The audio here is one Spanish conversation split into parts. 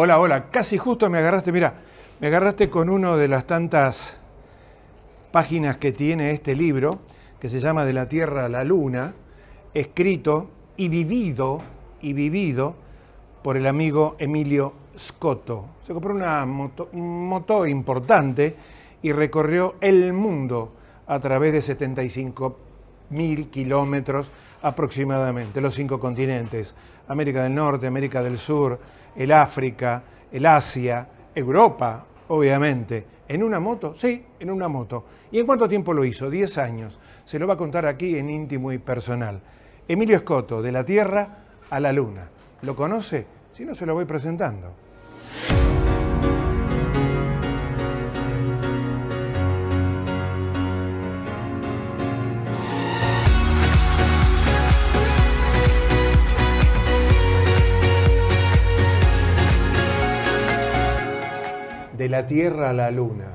Hola, hola, casi justo me agarraste, mira, me agarraste con una de las tantas páginas que tiene este libro, que se llama De la Tierra a la Luna, escrito y vivido, y vivido por el amigo Emilio Scotto. Se compró una moto, moto importante y recorrió el mundo a través de 75 mil kilómetros aproximadamente, los cinco continentes, América del Norte, América del Sur, el África, el Asia, Europa, obviamente. ¿En una moto? Sí, en una moto. ¿Y en cuánto tiempo lo hizo? Diez años. Se lo va a contar aquí en íntimo y personal. Emilio Escoto, de la Tierra a la Luna. ¿Lo conoce? Si no, se lo voy presentando. De la Tierra a la Luna.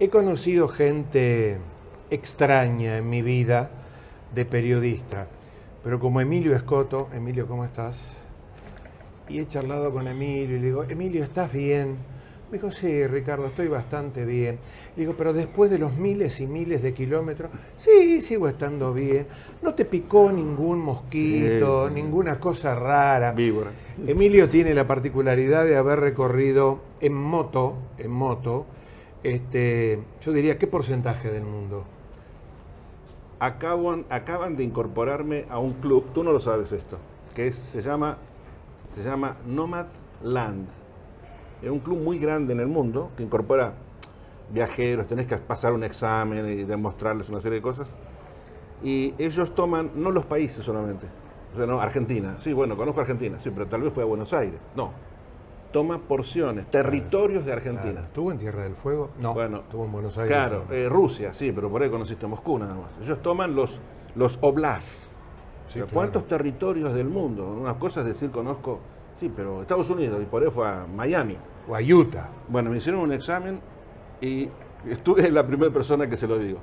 He conocido gente extraña en mi vida de periodista, pero como Emilio Escoto, Emilio, ¿cómo estás? Y he charlado con Emilio y le digo, Emilio, ¿estás bien? Me dijo, sí, Ricardo, estoy bastante bien. Le digo, pero después de los miles y miles de kilómetros, sí, sigo estando bien. No te picó ningún mosquito, ninguna cosa rara. Víbora. Emilio tiene la particularidad de haber recorrido en moto, en moto, este, yo diría, ¿qué porcentaje del mundo? Acaban, acaban de incorporarme a un club, tú no lo sabes esto, que es, se llama, se llama Nomad Land es un club muy grande en el mundo que incorpora viajeros, tenés que pasar un examen y demostrarles una serie de cosas. Y ellos toman, no los países solamente, o sea, no, Argentina, sí, bueno, conozco Argentina, sí, pero tal vez fue a Buenos Aires, no. Toma porciones, territorios de Argentina. ¿Estuvo en Tierra del Fuego? No, bueno, estuvo en Buenos Aires. Claro, eh, Rusia, sí, pero por ahí conociste Moscú nada más. Ellos toman los, los oblasts. ¿Cuántos territorios del mundo? Una cosa es decir, conozco, sí, pero Estados Unidos, y por ahí fue a Miami. Guayuta. Bueno, me hicieron un examen y estuve la primera persona que se lo digo.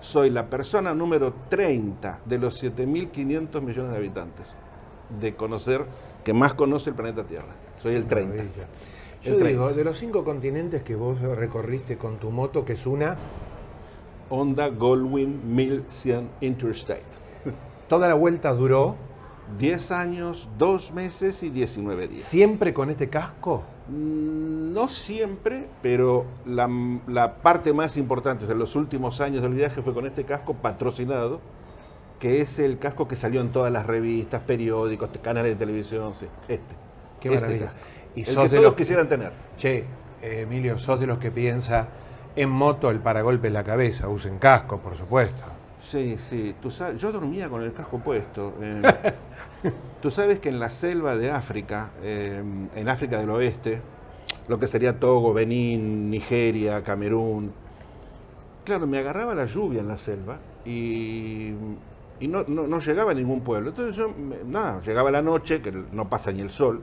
Soy la persona número 30 de los 7.500 millones de habitantes de conocer, que más conoce el planeta Tierra. Soy el 30. Yo digo, de los cinco continentes que vos recorriste con tu moto, que es una... Honda Goldwyn 1100 Interstate. Toda la vuelta duró 10 años, 2 meses y 19 días. ¿Siempre con este casco? Mm, no siempre, pero la, parte más importante de los últimos años del viaje fue con este casco patrocinado, que es el casco que salió en todas las revistas, periódicos, canales de televisión, sí, este. Qué este maravilla. Y sos de los que quisieran tener. Che, Emilio, sos de los que piensa en moto el paragolpe en la cabeza, usen casco, por supuesto. Sí, sí. Tú sabes, yo dormía con el casco puesto. Eh, tú sabes que en la selva de África, eh, en África del Oeste, lo que sería Togo, Benín, Nigeria, Camerún, claro, me agarraba la lluvia en la selva y, no, llegaba a ningún pueblo. Entonces yo, nada, llegaba la noche, que no pasa ni el sol.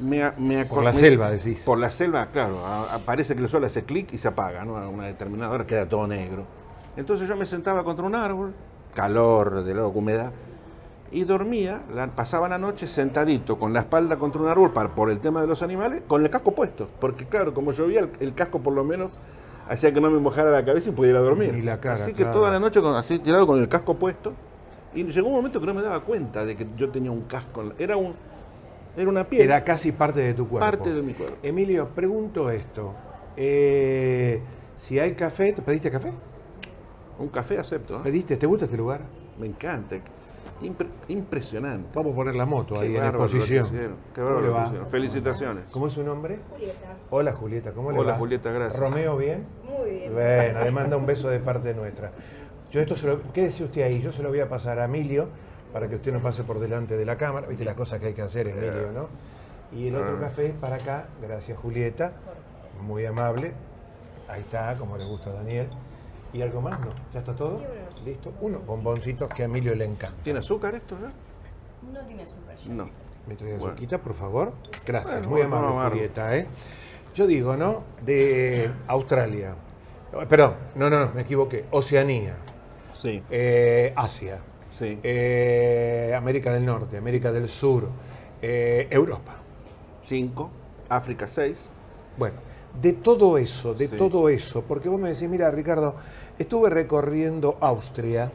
Me, por la selva, decís. Por la selva, claro. Parece que el sol hace clic y se apaga, ¿no? A una determinada hora queda todo negro. Entonces yo me sentaba contra un árbol, calor, de luego humedad, y dormía, pasaba la noche sentadito con la espalda contra un árbol para, por el tema de los animales, con el casco puesto, porque claro, como llovía, el, casco por lo menos hacía que no me mojara la cabeza y pudiera dormir. Y la cara, así que toda la noche con, así tirado con el casco puesto, y llegó un momento que no me daba cuenta de que yo tenía un casco, era un era una piel. Era casi parte de tu cuerpo. Parte de mi cuerpo. Emilio, pregunto esto. Eh, si hay café, ¿te pediste café? Un café acepto. ¿eh? ¿Pediste? ¿Te gusta este lugar? Me encanta. Impresionante. Vamos a poner la moto ahí en exposición. Qué bárbaro. Felicitaciones. ¿Cómo es su nombre? Julieta. Hola Julieta, ¿cómo le Hola Julieta, gracias. ¿Romeo bien? Muy bien. Bueno, le manda un beso de parte nuestra. Yo esto se lo, ¿Qué decía usted ahí? Yo se lo voy a pasar a Emilio para que usted no pase por delante de la cámara. Viste las cosas que hay que hacer, Emilio, ¿no? Y el otro ah. café es para acá. Gracias Julieta. Muy amable. Ahí está, como le gusta a Daniel. ¿Y algo más? No. ¿Ya está todo? Listo. Uno, bomboncitos que a Emilio le encanta. ¿Tiene azúcar esto, no? No tiene azúcar. No. ¿Me trae azúcar, por favor? Gracias, muy amable, Julieta, ¿eh? Yo digo, ¿no? De Australia. Perdón, no, no, no, me equivoqué. Oceanía. Sí. Eh, Asia. Sí. Eh, América del Norte, América del Sur, eh, Europa. Cinco. África 6. Bueno, de todo eso, de Sí. todo eso, porque vos me decís, mira, Ricardo, estuve recorriendo Austria,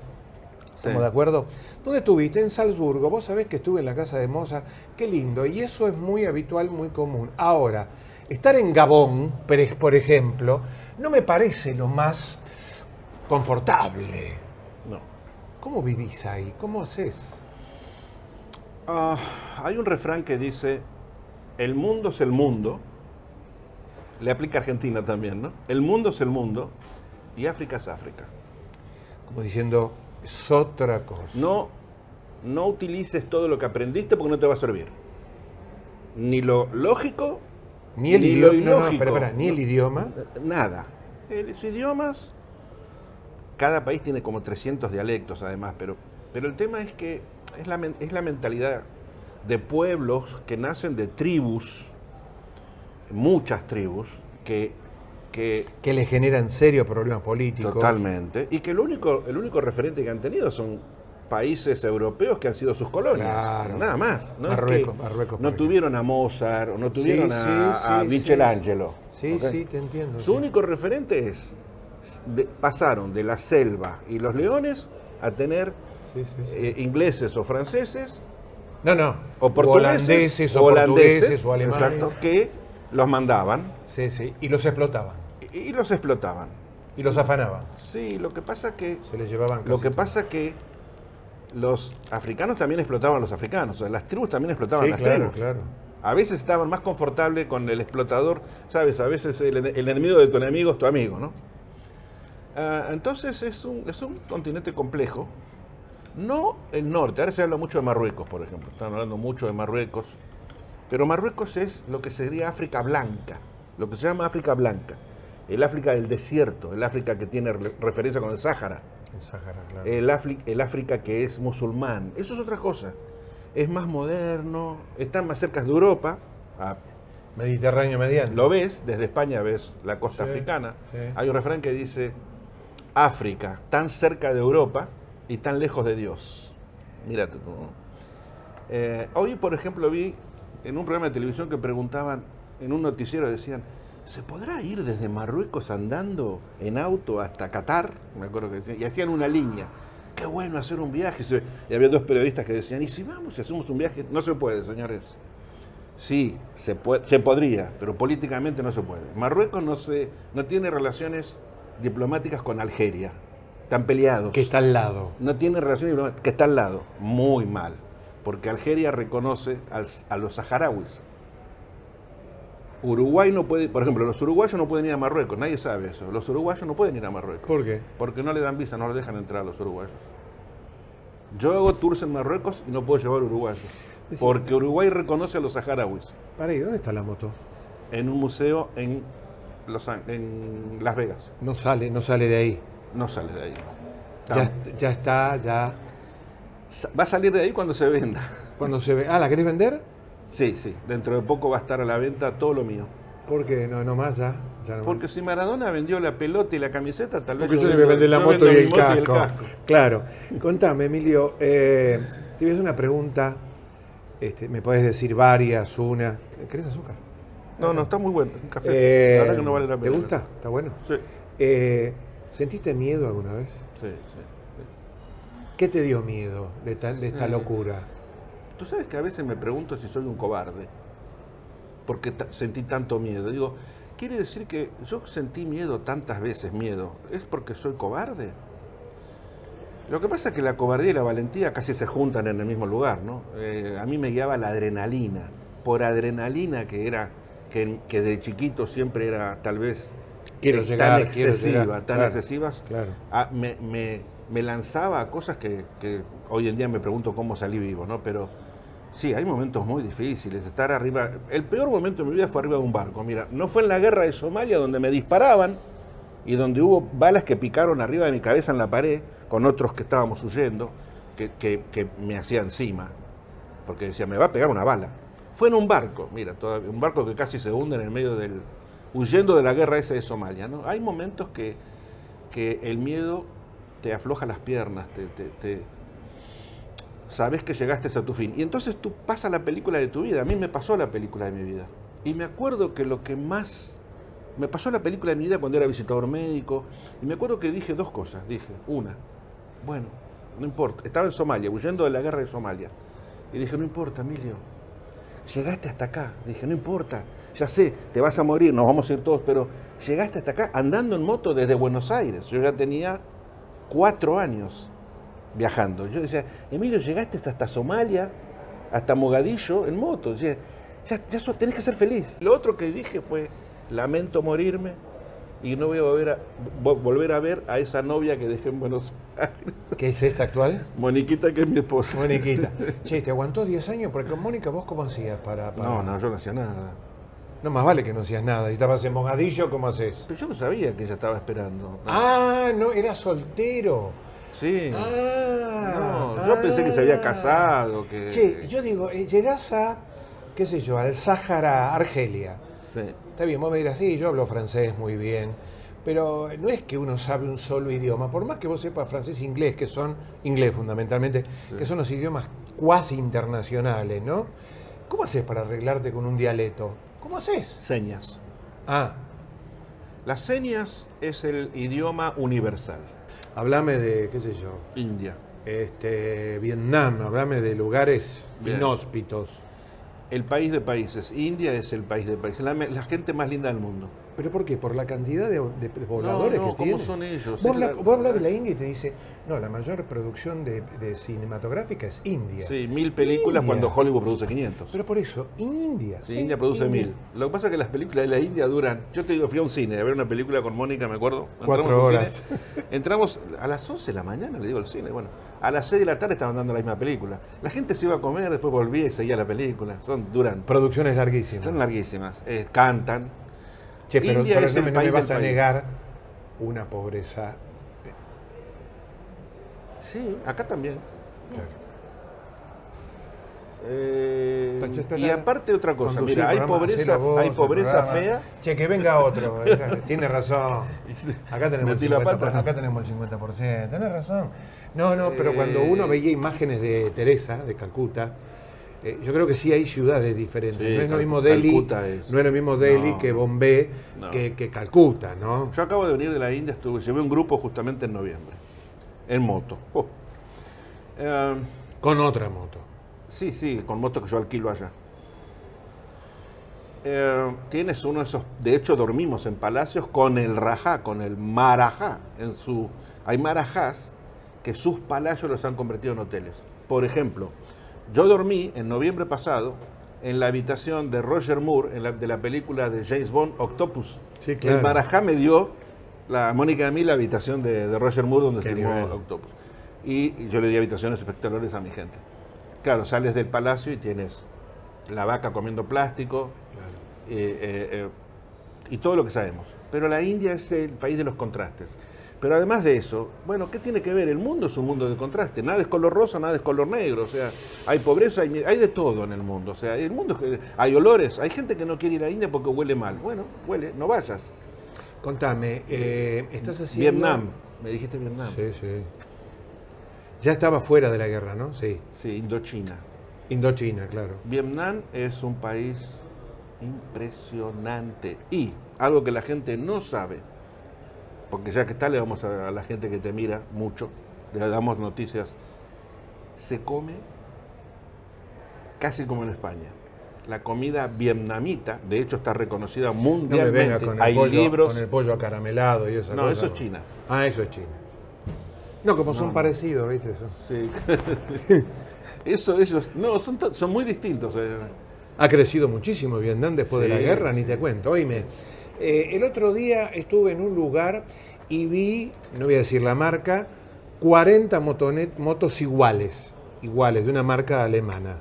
¿estamos Sí. de acuerdo? ¿Dónde estuviste? En Salzburgo. Vos sabés que estuve en la casa de Mozart. Qué lindo. Y eso es muy habitual, muy común. Ahora, estar en Gabón, por ejemplo, no me parece lo más confortable. No. ¿Cómo vivís ahí? ¿Cómo haces? Ah, hay un refrán que dice, el mundo es el mundo. Le aplica a Argentina también, ¿no? El mundo es el mundo y África es África. Como diciendo, es otra cosa. No, no utilices todo lo que aprendiste porque no te va a servir. Ni lo lógico, Ni el Ni idioma. lo no, ni el idioma. nada. Los idiomas, cada país tiene como 300 dialectos además, pero, pero el tema es que es la, es la mentalidad de pueblos que nacen de tribus, muchas tribus, que, que que le generan serios problemas políticos. totalmente, y que el único, el único referente que han tenido son países europeos que han sido sus colonias, Claro. nada más. No, es Marruecos, que Marruecos, no tuvieron a Mozart, o no tuvieron sí, a, Michelangelo. Sí, sí, te entiendo. Su sí. único referente es, de- pasaron de la selva y los leones a tener eh, ingleses o franceses no, no. o portugueses holandeses o, holandeses, o alemanes. exacto, que los mandaban Sí, sí. Y los explotaban. y, y los explotaban. Y los afanaban. Sí, lo que pasa que Se les llevaban lo que todo. pasa que los africanos también explotaban a los africanos, o sea, las tribus también explotaban Sí, las claro, tribus. claro. A veces estaban más confortables con el explotador, ¿sabes? A veces el, el enemigo de tu enemigo es tu amigo, ¿no? Ah, entonces es un, es un continente complejo. No el norte, ahora se habla mucho de Marruecos, por ejemplo. Están hablando mucho de Marruecos. Pero Marruecos es lo que sería África blanca, lo que se llama África blanca. El África del desierto, el África que tiene re- referencia con el Sáhara, El Sáhara, claro. el, Afri- el África que es musulmán. Eso es otra cosa. Es más moderno, está más cerca de Europa. Mediterráneo mediano. lo ves, desde España ves la costa Sí, africana. sí. Hay un refrán que dice, África, tan cerca de Europa y tan lejos de Dios. Mírate tú. Eh, hoy, por ejemplo, vi en un programa de televisión que preguntaban, en un noticiero decían, ¿se podrá ir desde Marruecos andando en auto hasta Qatar? Me acuerdo que decían, y hacían una línea. Qué bueno hacer un viaje. Y había dos periodistas que decían, ¿y si vamos y hacemos un viaje? No se puede, señores. Sí, se, puede, se podría, pero políticamente no se puede. Marruecos no, se, no tiene relaciones diplomáticas con Algeria. Están peleados. Que está al lado. No tiene relaciones diplomáticas, que está al lado. Muy mal. Porque Algeria reconoce a los saharauis. Uruguay no puede, por ejemplo, los uruguayos no pueden ir a Marruecos, nadie sabe eso. Los uruguayos no pueden ir a Marruecos. ¿Por qué? Porque no le dan visa, no le dejan entrar a los uruguayos. Yo hago tours en Marruecos y no puedo llevar uruguayos. Porque Uruguay reconoce a los saharauis Para ahí, ¿dónde está la moto? en un museo en, Los en Las Vegas. No sale, no sale de ahí. No sale de ahí. Ya, ya está, ya. Va a salir de ahí cuando se venda. Cuando se ve. Ah, ¿la querés vender? Sí, sí. Dentro de poco va a estar a la venta todo lo mío. Porque no, no más ya. ya no Porque si Maradona vendió la pelota y la camiseta, tal vez Porque yo le vendo- voy a vender la moto y el moto casco. Claro. Contame, Emilio, eh, te voy a hacer una pregunta. Este, me podés decir varias, una. ¿Querés azúcar? No, no, está muy bueno. Un café. Eh, la verdad que no vale la ¿Te pena. gusta? ¿Está bueno? Sí, Eh, ¿Sentiste miedo alguna vez? sí, sí. ¿Qué te dio miedo de, ta- de esta locura? Tú sabes que a veces me pregunto si soy un cobarde. Porque sentí tanto miedo. Digo, ¿quiere decir que yo sentí miedo tantas veces, miedo? ¿Es porque soy cobarde? Lo que pasa es que la cobardía y la valentía casi se juntan en el mismo lugar, ¿no? Eh, a mí me guiaba la adrenalina. Por adrenalina que era, que, que de chiquito siempre era tal vez Quiero eh, llegar, tan quiero excesiva, llegar. tan Claro, excesivas, Claro. Ah, me, me- me lanzaba a cosas que, hoy en día me pregunto cómo salí vivo, ¿no? Pero sí, hay momentos muy difíciles. Estar arriba. El peor momento de mi vida fue arriba de un barco. Mira, no fue en la guerra de Somalia donde me disparaban y donde hubo balas que picaron arriba de mi cabeza en la pared con otros que estábamos huyendo, que, que- que me hacía encima. Porque decía, me va a pegar una bala. Fue en un barco, mira, todavía- un barco que casi se hunde en el medio del. huyendo de la guerra esa de Somalia, ¿no? Hay momentos que, que el miedo te afloja las piernas, te, te- te- sabes que llegaste a tu fin. Y entonces tú pasas la película de tu vida. A mí me pasó la película de mi vida. Y me acuerdo que lo que más me pasó la película de mi vida cuando era visitador médico, y me acuerdo que dije dos cosas. Dije, una, bueno, no importa, estaba en Somalia, huyendo de la guerra de Somalia. Y dije, no importa, Emilio, llegaste hasta acá. Dije, no importa, ya sé, te vas a morir, nos vamos a ir todos, pero llegaste hasta acá andando en moto desde Buenos Aires. Yo ya tenía cuatro años viajando. Yo decía, Emilio, llegaste hasta Somalia, hasta Mogadillo en moto. Decía, ya, ya so- tenés que ser feliz. Lo otro que dije fue, lamento morirme y no voy a volver a, vo- volver a ver a esa novia que dejé en Buenos Aires. ¿Qué es esta actual? Moniquita, que es mi esposa. Moniquita. Che, ¿te aguantó 10 años? Porque con Mónica, ¿vos cómo hacías para, para- No, no, yo no hacía nada. No, más vale que no hacías nada. Si estabas en Mogadillo, ¿cómo haces? Pero yo no sabía que ella estaba esperando. Ah, no, era soltero. Sí. Ah, no, yo pensé que se había ah. casado, que... Che, yo digo, eh, llegás a, qué sé yo, al Sáhara, Argelia. Sí. Está bien, vos me dirás, sí, yo hablo francés muy bien. Pero no es que uno sabe un solo idioma, por más que vos sepas francés e inglés, que son, inglés fundamentalmente, que son los idiomas cuasi internacionales, ¿no? ¿Cómo haces para arreglarte con un dialecto? ¿Cómo haces? Señas. Ah, Las señas es el idioma universal. hablame de, qué sé yo, India. este, Vietnam, hablame de lugares Bien. inhóspitos. El país de países. India es el país de países. La gente más linda del mundo. ¿Pero por qué? ¿Por la cantidad de, de pobladores no, que ¿cómo tiene? son ellos? Vos, la- vos hablas de la India y te dice, no, la mayor producción de, de cinematográfica es India. Sí, mil películas India. cuando Hollywood produce 500. Pero por eso, India. Sí, India produce India. mil. Lo que pasa es que las películas de la India duran. Yo te digo, fui a un cine a ver una película con Mónica, me acuerdo. Cuatro Entramos un horas. cine, entramos a las 11 de la mañana, le digo al cine. Bueno, a las 6 de la tarde estaban dando la misma película. La gente se iba a comer, después volvía y seguía la película. Son, duran. Producciones larguísimas. Son larguísimas. Eh, cantan. Che, pero, India pero es no, el me- no país me vas a país. negar una pobreza. Sí, acá también. Claro. Eh, y aparte otra cosa, mira, hay pobreza, hay pobreza fea. Che, que venga otro. eh, Tiene razón. Acá tenemos, el Metí la 50%, pata. acá tenemos el 50%. Tenés razón. No, no, pero Eh. cuando uno veía imágenes de Teresa, de Calcuta, eh, yo creo que sí hay ciudades diferentes. Sí, no es lo mismo Delhi, es- no es lo mismo Delhi No. que Bombay, No. que, que Calcuta, ¿no? Yo acabo de venir de la India, estuve, llevé un grupo justamente en noviembre, en moto. Oh. Eh, Con otra moto. sí, sí, con moto que yo alquilo allá. Eh, tienes uno de esos, de hecho dormimos en palacios con el rajá, con el marajá. En su, hay marajás que sus palacios los han convertido en hoteles. Por ejemplo, yo dormí en noviembre pasado en la habitación de Roger Moore, en la- de la película de James Bond, Octopus. Sí, claro. El marajá me dio, la Mónica a mí, la habitación de, de Roger Moore donde nivel. Octopus. Y yo le di habitaciones espectaculares a mi gente. Claro, sales del palacio y tienes la vaca comiendo plástico eh, eh, eh, y todo lo que sabemos. Pero la India es el país de los contrastes. Pero además de eso, bueno, ¿qué tiene que ver? El mundo es un mundo de contraste. Nada es color rosa, nada es color negro. O sea, hay pobreza, hay, hay de todo en el mundo. O sea, el mundo es que- hay olores. Hay gente que no quiere ir a India porque huele mal. Bueno, huele, no vayas. Contame, eh, ¿estás haciendo...? Vietnam. Me dijiste Vietnam. Sí, sí. Ya estaba fuera de la guerra, ¿no? Sí. Sí, Indochina. Indochina, claro. Vietnam es un país impresionante. Y algo que la gente no sabe, porque ya que está, le vamos a, a la gente que te mira mucho, le damos noticias, se come casi como en España. La comida vietnamita, de hecho está reconocida No me mundialmente. venga con el, Hay pollo, libros. con el pollo acaramelado y esa No, cosa. eso es China. Ah, eso es China. No, como son no. parecidos, ¿viste? Eso. Sí. eso ellos, no, son, son muy distintos. eh. Ha crecido muchísimo Vietnam después de la Sí, guerra, ni te cuento. Oíme, eh, el otro día estuve en un lugar y vi, no voy a decir la marca, 40 motonet- motos iguales, iguales, de una marca alemana.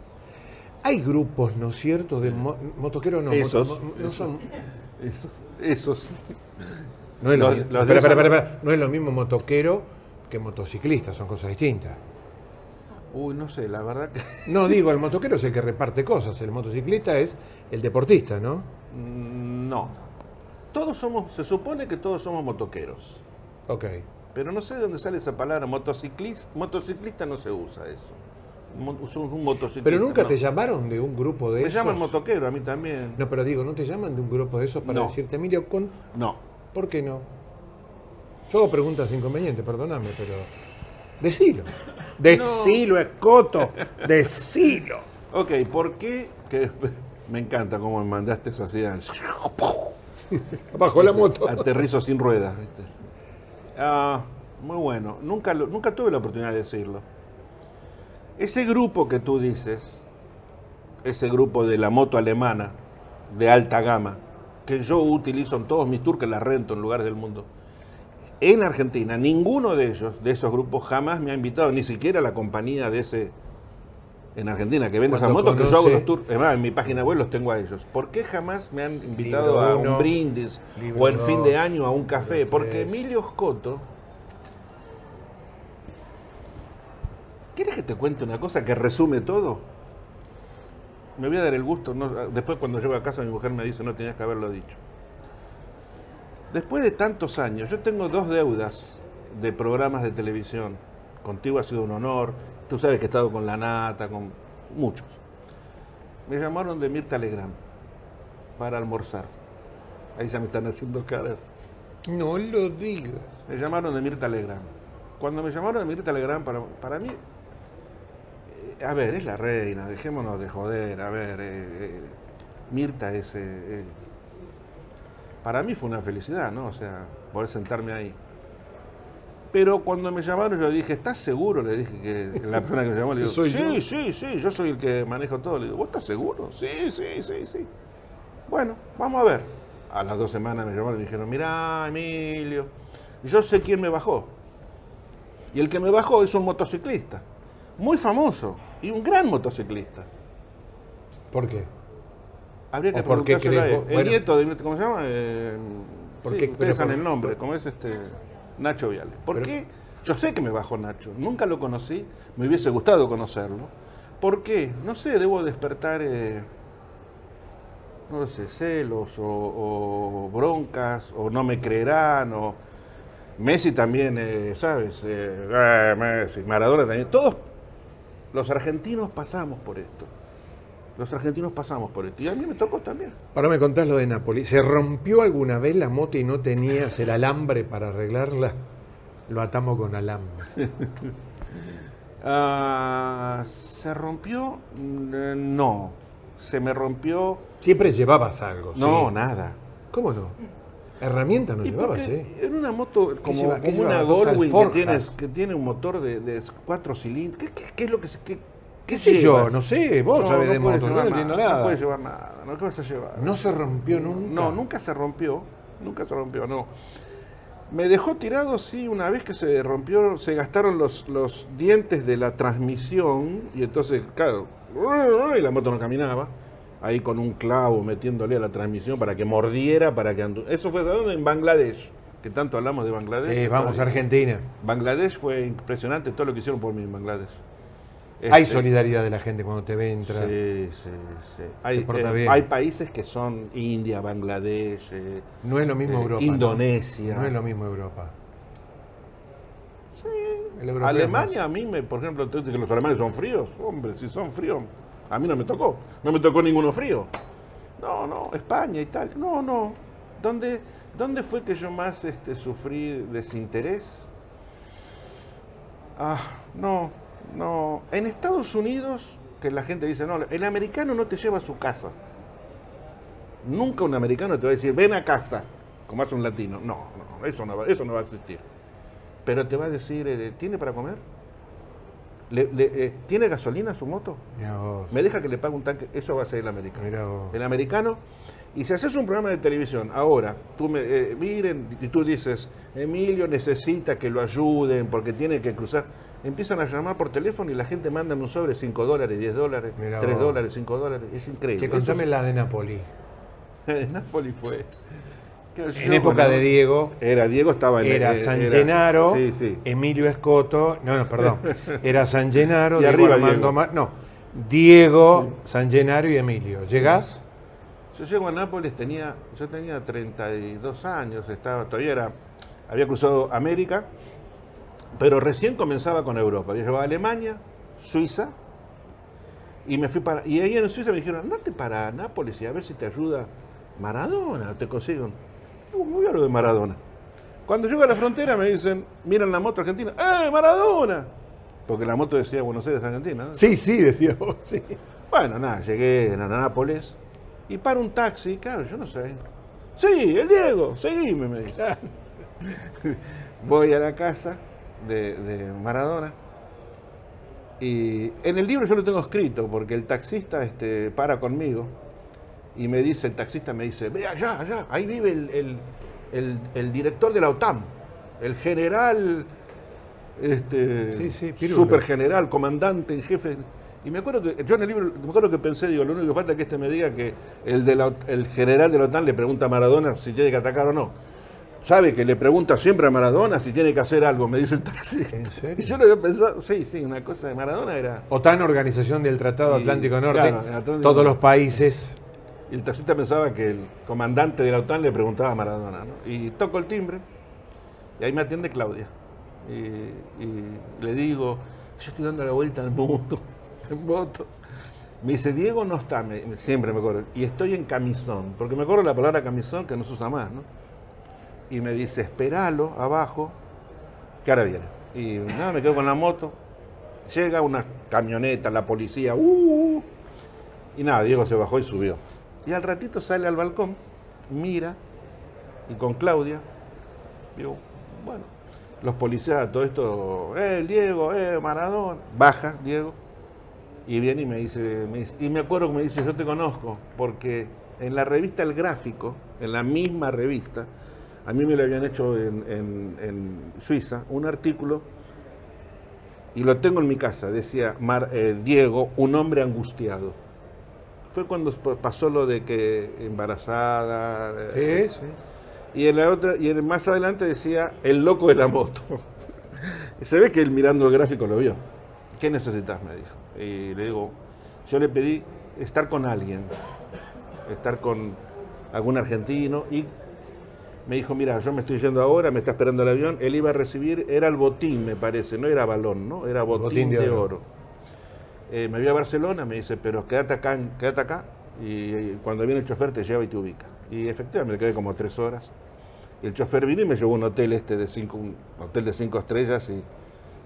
Hay grupos, ¿no es cierto?, de mo- motoqueros, no, moto- Esos. mo- no son... Esos, esos. No es, lo, Los- espera, espera, espera. no es lo mismo motoquero que motociclista, son cosas distintas. Uy, no sé, la verdad que. No, digo, el motoquero es el que reparte cosas, el motociclista es el deportista, ¿no? Mm, No. Todos somos, se supone que todos somos motoqueros. Ok. Pero no sé de dónde sale esa palabra. Motociclista, motociclista no se usa eso. Somos un motociclista. Pero nunca no. te llamaron de un grupo de Me esos. llaman motoquero, a mí también. No, pero digo, ¿no te llaman de un grupo de esos para No. decirte, Emilio, con... No. ¿por qué no? Yo hago preguntas inconvenientes, perdóname, pero. Decilo. Decilo, Escoto. Decilo. Ok, ¿por qué? Que me encanta cómo me mandaste eso así. Bajo la moto. Aterrizo sin ruedas. Ah, muy bueno. Nunca, nunca tuve la oportunidad de decirlo. Ese grupo que tú dices, ese grupo de la moto alemana de alta gama, que yo utilizo en todos mis tours, que la rento en lugares del mundo, en Argentina, ninguno de ellos, de esos grupos, jamás me ha invitado, ni siquiera la compañía de ese en Argentina que vende esas motos, que yo hago los tours. Además, en mi página web los tengo a ellos. ¿Por qué jamás me han invitado Libro a uno, un brindis o en fin de año a un café? Porque. Emilio Scotto. ¿Quieres que te cuente una cosa que resume todo? Me voy a dar el gusto. no- después, cuando llego a casa, mi mujer me dice: No tenías que haberlo dicho. Después de tantos años, yo tengo dos deudas de programas de televisión. Contigo ha sido un honor. Tú sabes que he estado con La Nata, con muchos. Me llamaron de Mirta Legrand para almorzar. Ahí ya me están haciendo caras. No lo digas. Me llamaron de Mirta Legrand. Cuando me llamaron de Mirta Legrand, para, para mí, eh, a ver, es la reina, dejémonos de joder, a ver, eh, eh, Mirta es... para mí fue una felicidad, ¿no? O sea, poder sentarme ahí. Pero cuando me llamaron yo dije, ¿estás seguro? Le dije que la persona que me llamó le digo, ¿Soy sí, yo? sí, sí, yo soy el que manejo todo. Le digo, ¿vos estás seguro? Sí, sí, sí, sí. Bueno, vamos a ver. A las dos semanas me llamaron y me dijeron, mirá, Emilio, yo sé quién me bajó. Y el que me bajó es un motociclista, muy famoso y un gran motociclista. ¿Por qué? Habría que ¿O por qué preguntárselo a él. El Bueno. nieto de, ¿cómo se llama? Eh, ¿Por sí, ustedes saben el nombre, ¿cómo es este? Nacho Viale. ¿Por Pero- qué? Yo sé que me bajó Nacho, nunca lo conocí, me hubiese gustado conocerlo. ¿Por qué? No sé, debo despertar, eh, no sé, celos o, o broncas, o no me creerán, o Messi también, eh, ¿sabes? Eh, Messi, Maradona también. Todos los argentinos pasamos por esto. Los argentinos pasamos por esto. Y a mí me tocó también. Ahora me contás lo de Napoli. ¿Se rompió alguna vez la moto y no tenías el alambre para arreglarla? Lo atamos con alambre. Ah, ¿Se rompió? Mm, No. Se me rompió. Siempre llevabas algo. No, sí. nada. ¿Cómo no? Herramientas no ¿Y llevabas, ¿eh? En una moto como, lleva- qué como una Goldwing que tiene, que tiene un motor de, de cuatro cilindros. ¿Qué, qué- qué es lo que se.? ¿Qué, ¿Qué sé yo? No sé, vos sabés de puedes moto, yo no entiendo No nada. puedes llevar nada. ¿no? ¿Qué vas a llevar? No se rompió nunca. No, nunca se rompió. Nunca se rompió, no. Me dejó tirado, sí, una vez que se rompió, se gastaron los, los dientes de la transmisión y entonces, claro, y la moto no caminaba. Ahí con un clavo metiéndole a la transmisión para que mordiera, para que andu Eso fue ¿de dónde? en Bangladesh, que tanto hablamos de Bangladesh. Sí, vamos a Argentina. Bangladesh fue impresionante todo lo que hicieron por mí en Bangladesh. Hay Este, solidaridad de la gente cuando te ve entrar. Sí, sí, sí. Hay, eh, hay países que son India, Bangladesh, eh, No es lo mismo eh, Europa. Indonesia. No es lo mismo Europa. Sí. Alemania a mí me, por ejemplo, dices que los alemanes son fríos. Hombre, si son fríos, a mí no me tocó. No me tocó ninguno frío. No, no, España, Italia. No, no. ¿Dónde, dónde fue que yo más este, sufrí desinterés? Ah, no, no. En Estados Unidos, que la gente dice, no, el americano no te lleva a su casa. Nunca un americano te va a decir, ven a casa, como hace un latino. No, no, eso no va, eso no va a existir. Pero te va a decir, eh, ¿tiene para comer? Le- le- eh, ¿Tiene gasolina su moto? ¿Me deja que le pague un tanque? Eso va a ser el americano. El americano. Y si haces un programa de televisión, ahora, tú me, eh, miren, y tú dices, Emilio necesita que lo ayuden porque tiene que cruzar. Empiezan a llamar por teléfono y la gente manda un sobre 5 dólares, 10 dólares, Mirá 3 vos. dólares, 5 dólares. Es increíble. Eso contame la de Napoli. en Nápoli fue. En yo, época de Diego, Era, Diego estaba en era San era- Gennaro, Sí, sí. Emilio Escoto, no, no, perdón, era San Gennaro, Y Diego arriba Armando Diego. Ma- no, Diego, San Gennaro y Emilio. ¿Llegás? Yo llego a Nápoles, tenía, yo tenía 32 años, estaba, todavía era, había cruzado América, pero recién comenzaba con Europa. Había llegado a Alemania, Suiza, Y me fui para. Y ahí en Suiza me dijeron, andate para Nápoles y a ver si te ayuda Maradona, te consigo. Uh, Muy lo de Maradona. Cuando llego a la frontera me dicen, miran la moto argentina, ¡eh, Maradona! Porque la moto decía Buenos Aires, Argentina. ¿no? Sí, sí, decía vos, sí. Bueno, nada, llegué a Nápoles y para un taxi, claro, yo no sé. Sí, el Diego, seguime, me dice. Voy a la casa de, de Maradona y en el libro yo lo tengo escrito porque el taxista este, para conmigo y me dice, el taxista me dice, ve allá, allá, ahí vive el, el- el- el director de la OTAN, el general, este, Sí, sí, supergeneral, comandante en jefe. Y me acuerdo que, yo en el libro, me acuerdo que pensé, digo, lo único que falta es que este me diga que el, de la- el general de la OTAN le pregunta a Maradona si tiene que atacar o no. Sabe que le pregunta siempre a Maradona si tiene que hacer algo, me dice el taxi. ¿En serio? Y yo lo había pensado, sí, sí, una cosa de Maradona era... OTAN, Organización del Tratado Y, Atlántico Norte, claro, Atlántico todos Norte. los países. Y el taxista pensaba que el comandante de la OTAN le preguntaba a Maradona, ¿no? Y toco el timbre, y ahí me atiende Claudia. Y, le digo, yo estoy dando la vuelta al mundo, en moto. Me dice, Diego no está, siempre me acuerdo, y estoy en camisón, porque me acuerdo la palabra camisón que no se usa más, ¿no? Y me dice, esperalo abajo, que ahora viene. Y nada, me quedo con la moto, llega una camioneta, la policía, ¡uh! Y nada, Diego se bajó y subió. Y al ratito sale al balcón, mira, y con Claudia, digo, bueno, los policías, todo esto, eh, Diego, eh, Maradona, baja Diego, y viene y me dice, me dice- y me acuerdo que me dice, yo te conozco, porque en la revista El Gráfico, en la misma revista, a mí me lo habían hecho en, Suiza, un artículo, y lo tengo en mi casa, decía eh, Diego, un hombre angustiado. Fue cuando pasó lo de que embarazada. eh, Sí, sí. y en la otra, y en- más adelante decía el loco de la moto. se ve que él mirando el gráfico lo vio. ¿Qué necesitas? me dijo. Y le digo, yo le pedí estar con alguien, estar con algún argentino y me dijo, mira, yo me estoy yendo ahora, me está esperando el avión, él iba a recibir, era el botín, me parece, no era balón, ¿no? Era botín, Botín de de, oro. Eh, me voy a Barcelona, me dice, pero quédate acá, quédate acá, y, cuando viene el chofer te lleva y te ubica. Y efectivamente quedé como tres horas. Y el chofer vino y me llevó a un hotel este de cinco, un hotel de cinco estrellas y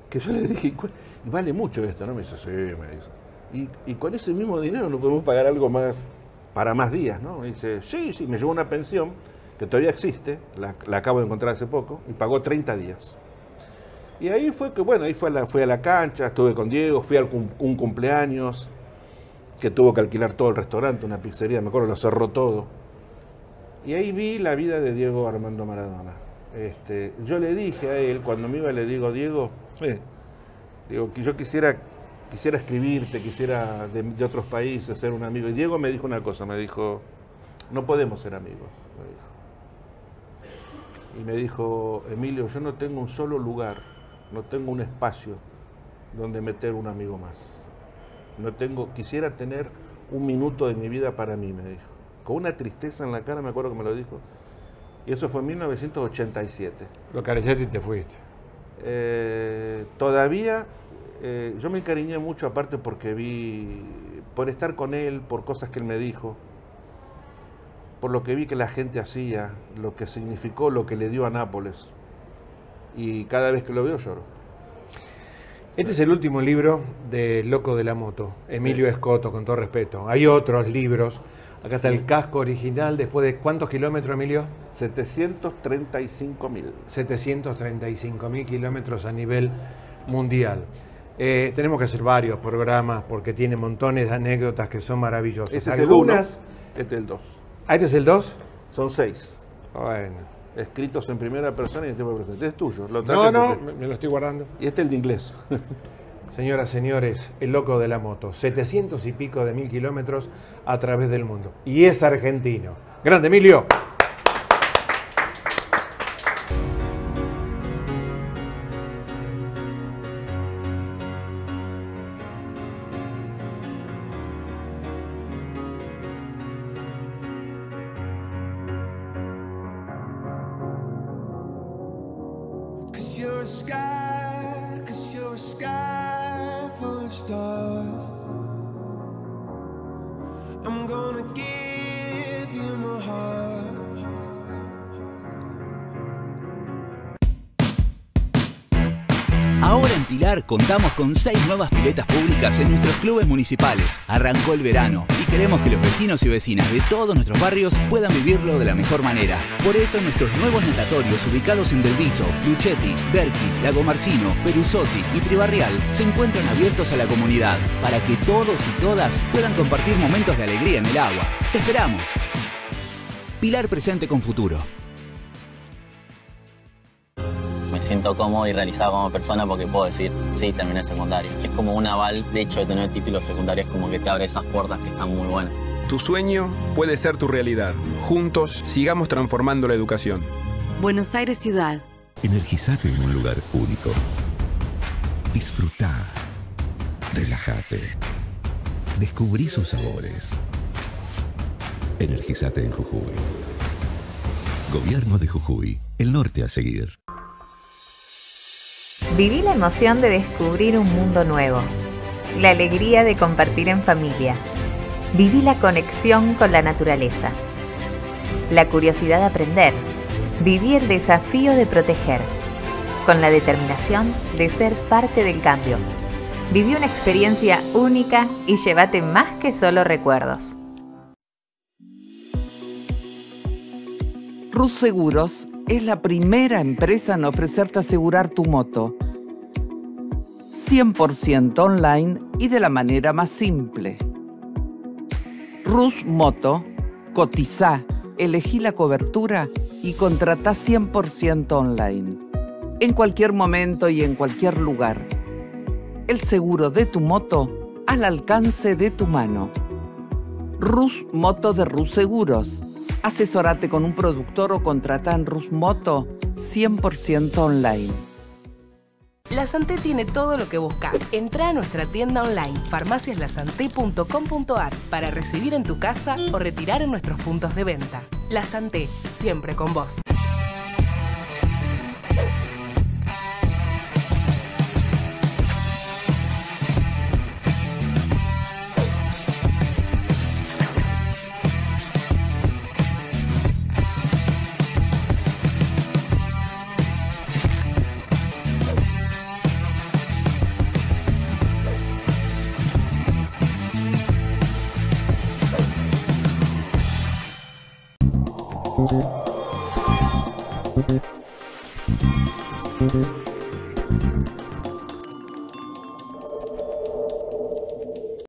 que yo le dije, "¿Cu- y vale mucho esto, ¿no? Me dice, sí, me dice. Y, y con ese mismo dinero no podemos pagar algo más para más días, ¿no? Me dice, sí, sí, me llevó una pensión que todavía existe, la, la acabo de encontrar hace poco, y pagó 30 días. Y ahí fue que, bueno, ahí fue fui a la cancha, estuve con Diego, fui a un cumpleaños, que tuvo que alquilar todo el restaurante, una pizzería, me acuerdo, lo cerró todo. Y ahí vi la vida de Diego Armando Maradona. Este, yo le dije a él, cuando me iba, le digo, Diego, eh, digo, que yo quisiera, quisiera escribirte, quisiera de, de otros países ser un amigo. Y Diego me dijo una cosa, me dijo, no podemos ser amigos. me dijo. Y me dijo, Emilio, yo no tengo un solo lugar, no tengo un espacio donde meter un amigo más. No tengo, quisiera tener un minuto de mi vida para mí, me dijo. Con una tristeza en la cara, me acuerdo que me lo dijo. Y eso fue en 1987. Lo acariciaste y te fuiste. Eh, todavía eh, yo me encariñé mucho aparte porque vi, por estar con él, por cosas que él me dijo, por lo que vi que la gente hacía, lo que significó, lo que le dio a Nápoles. Y cada vez que lo veo lloro. Este es el último libro de Loco de la Moto, Emilio Escoto, con todo respeto. Hay otros libros. Acá está el casco original, después de cuántos kilómetros, Emilio? 735 mil. 735 mil kilómetros a nivel mundial. Eh, tenemos que hacer varios programas porque tiene montones de anécdotas que son maravillosas. Ese es el 1, Algunas. este es el 2. ¿Ah, este es el 2? Son seis, Bueno. Escritos en primera persona y en tiempo presente. Este es tuyo. Lo No, no, porque- me lo estoy guardando. Y este es el de inglés. Señoras, señores, el loco de la moto, 700 y pico de mil kilómetros a través del mundo. Y es argentino. Grande, Emilio. Contamos con seis nuevas piletas públicas en nuestros clubes municipales. Arrancó el verano y queremos que los vecinos y vecinas de todos nuestros barrios puedan vivirlo de la mejor manera. Por eso nuestros nuevos natatorios ubicados en Delviso, Luchetti, Berqui, Lago Marcino, Perusotti y Tribarrial se encuentran abiertos a la comunidad para que todos y todas puedan compartir momentos de alegría en el agua. ¡Te esperamos! Pilar presente con futuro. Siento cómodo y realizado como persona porque puedo decir, sí, terminé el secundario. Es como un aval, de hecho, de tener títulos secundarios, como que te abre esas puertas que están muy buenas. Tu sueño puede ser tu realidad. Juntos sigamos transformando la educación. Buenos Aires Ciudad. Energizate en un lugar único. Disfruta. Relájate. Descubrí sus sabores. Energizate en Jujuy. Gobierno de Jujuy. El norte a seguir. Viví la emoción de descubrir un mundo nuevo. La alegría de compartir en familia. Viví la conexión con la naturaleza. La curiosidad de aprender. Viví el desafío de proteger. Con la determinación de ser parte del cambio. Viví una experiencia única y llévate más que solo recuerdos. Rus Seguros es la primera empresa en ofrecerte asegurar tu moto. 100% online y de la manera más simple. Rus Moto, cotiza, elegí la cobertura y contrata 100% online. En cualquier momento y en cualquier lugar. El seguro de tu moto al alcance de tu mano. Rus Moto de Rus Seguros. Asesorate con un productor o contrata en Rus Moto 100% online. La Santé tiene todo lo que buscas. Entra a nuestra tienda online farmaciaslasanté.com.ar para recibir en tu casa o retirar en nuestros puntos de venta. La Santé, siempre con vos.